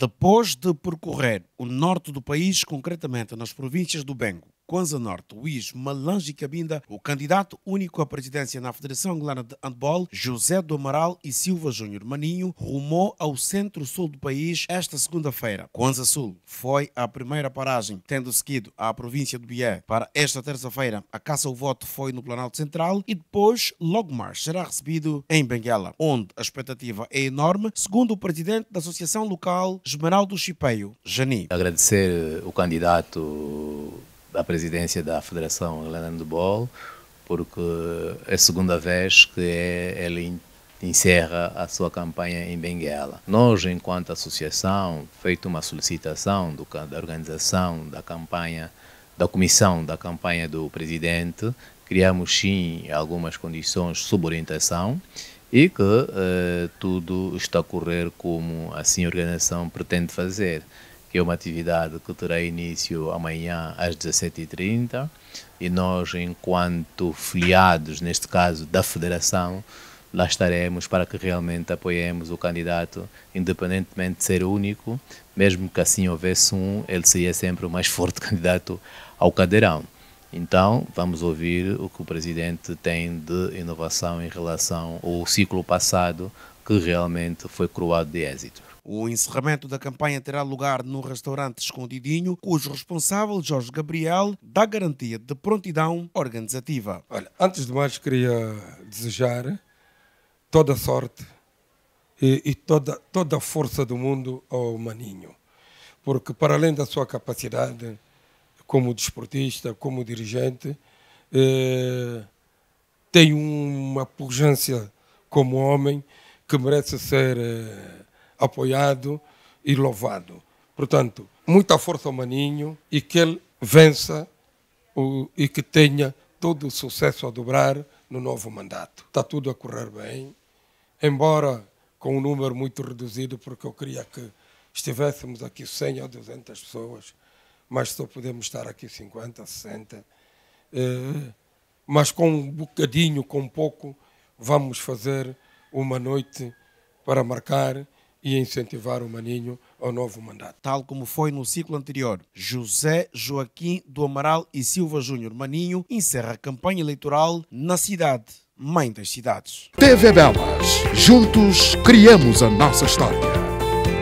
Depois de percorrer o norte do país, concretamente nas províncias do Bengo, Kwanza Norte, Luís Malange Cabinda, o candidato único à presidência na Federação Angolana de Handball, José do Amaral e Silva Júnior Maninho, rumou ao centro-sul do país esta segunda-feira. Kwanza Sul foi a primeira paragem, tendo seguido a província do Bié. Para esta terça-feira, a caça ao voto foi no Planalto Central e depois, logo será recebido em Benguela, onde a expectativa é enorme, segundo o presidente da Associação Local, Esmeraldo Chipeio, Jani. Agradecer o candidato à presidência da Federação Helena de Bol, porque é a segunda vez que é, ele encerra a sua campanha em Benguela. Nós, enquanto associação, feito uma solicitação do, da organização da campanha, da comissão da campanha do presidente, criamos sim algumas condições sob orientação e que eh, tudo está a correr como assim a organização pretende fazer que é uma atividade que terá início amanhã às 17h30 e nós, enquanto filiados, neste caso da Federação, lá estaremos para que realmente apoiemos o candidato, independentemente de ser único, mesmo que assim houvesse um, ele seria sempre o mais forte candidato ao cadeirão. Então, vamos ouvir o que o Presidente tem de inovação em relação ao ciclo passado, que realmente foi coroado de êxito. O encerramento da campanha terá lugar no restaurante Escondidinho, cujo responsável, Jorge Gabriel, dá garantia de prontidão organizativa. Olha, antes de mais, queria desejar toda a sorte e, e toda, toda a força do mundo ao Maninho, porque, para além da sua capacidade como desportista, como dirigente, eh, tem uma pujança como homem que merece ser. Eh, apoiado e louvado. Portanto, muita força ao Maninho e que ele vença o, e que tenha todo o sucesso a dobrar no novo mandato. Está tudo a correr bem, embora com um número muito reduzido, porque eu queria que estivéssemos aqui 100 ou 200 pessoas, mas só podemos estar aqui 50, 60. Eh, mas com um bocadinho, com pouco, vamos fazer uma noite para marcar e incentivar o Maninho ao novo mandato. Tal como foi no ciclo anterior, José Joaquim do Amaral e Silva Júnior Maninho encerra a campanha eleitoral na cidade, mãe das cidades. TV Belas. Juntos criamos a nossa história.